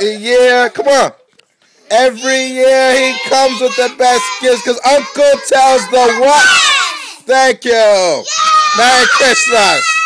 Yeah, Come on. Every year he comes with the best gifts because Uncle Tell's the what? Thank you. Merry Christmas.